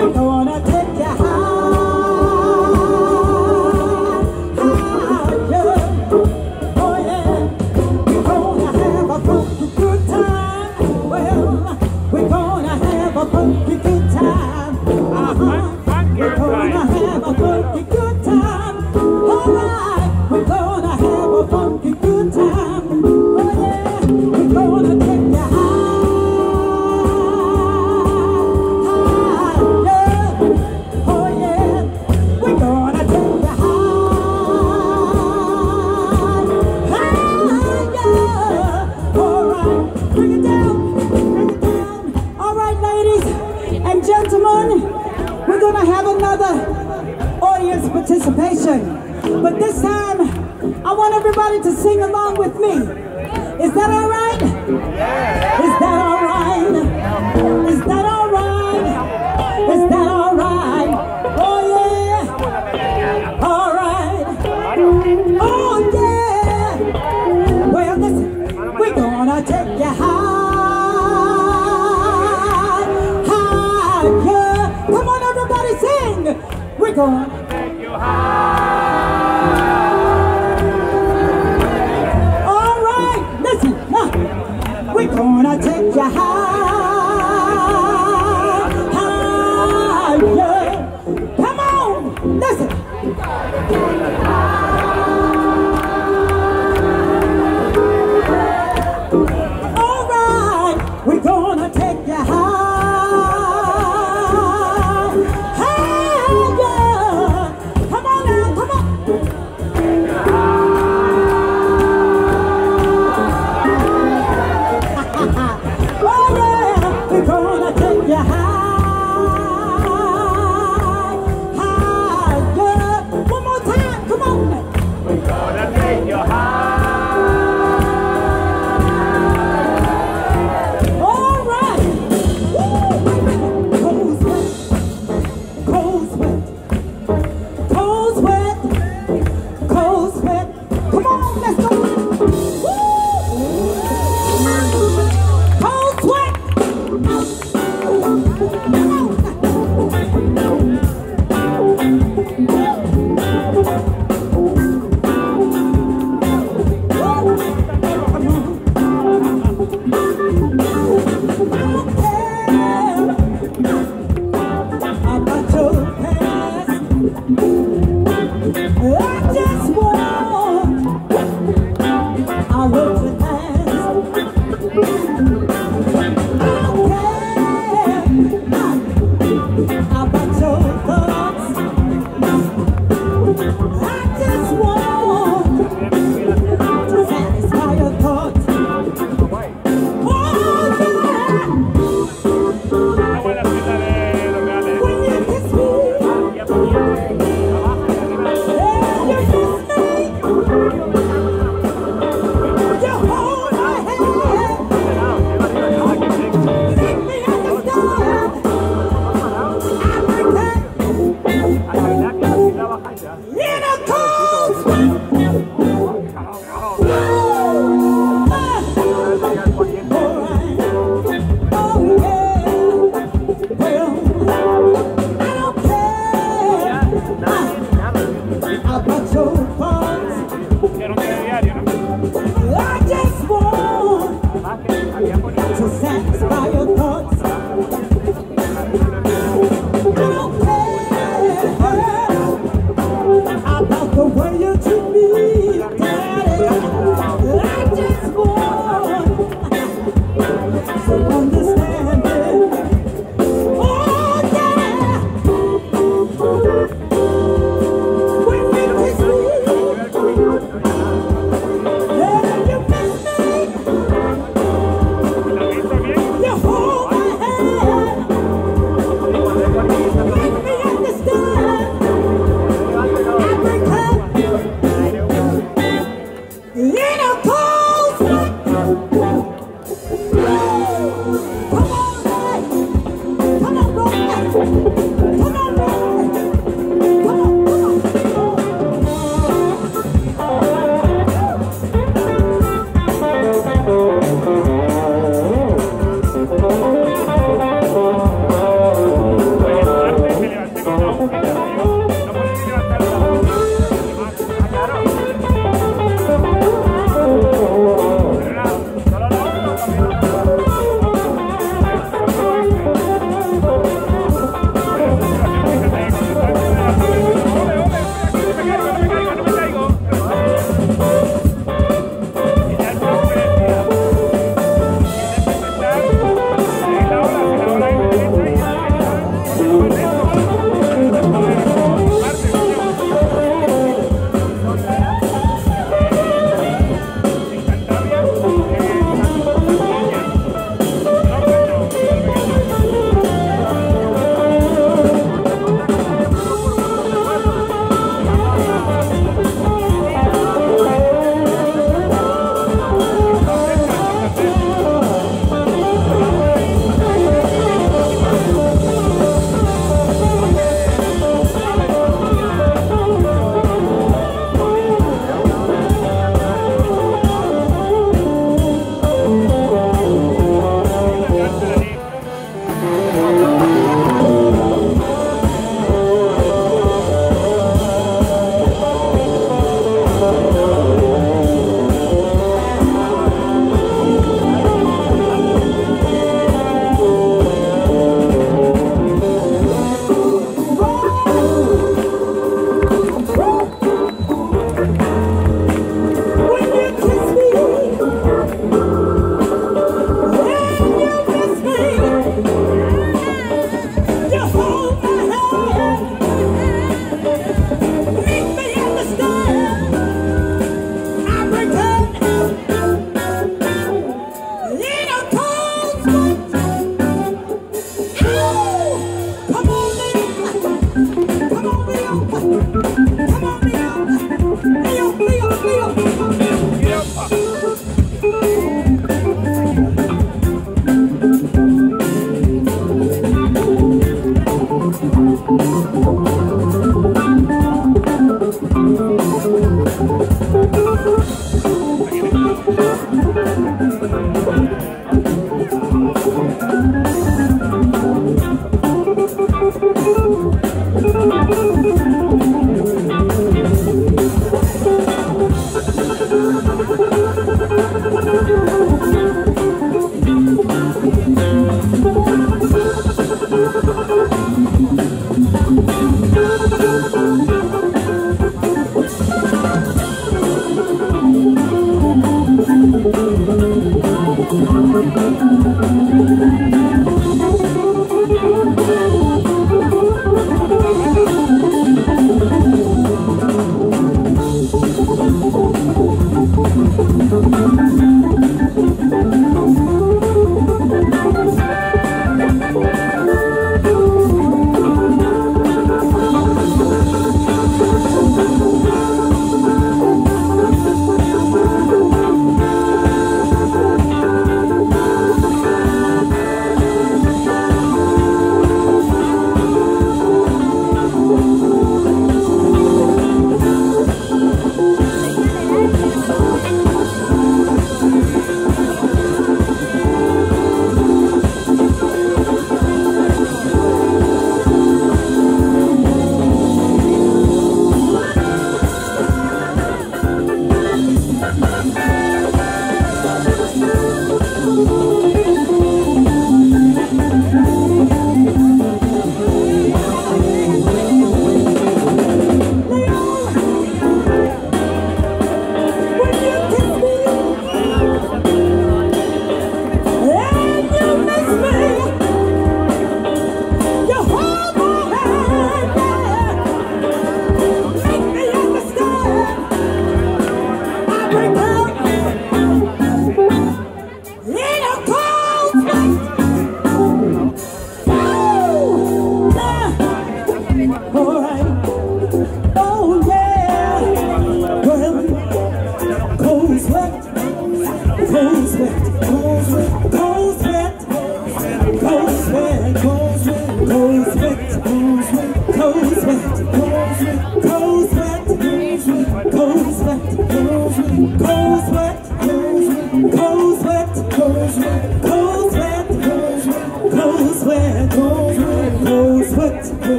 We wanna everybody to sing along with me. Is that all right? Is that all right? Is that all right? Is that all right? Oh yeah. All right. Oh yeah. Well, listen, we're gonna take you high, high. Yeah. Come on, everybody, sing. We're gonna take you high. we gonna take you high. I Thank you.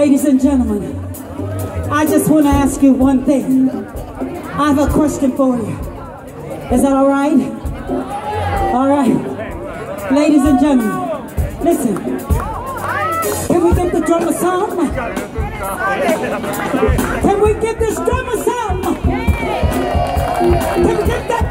Ladies and gentlemen, I just want to ask you one thing. I have a question for you. Is that all right? All right. Ladies and gentlemen, listen. Can we get the drummer some? Can we get this drummer some? Can we get that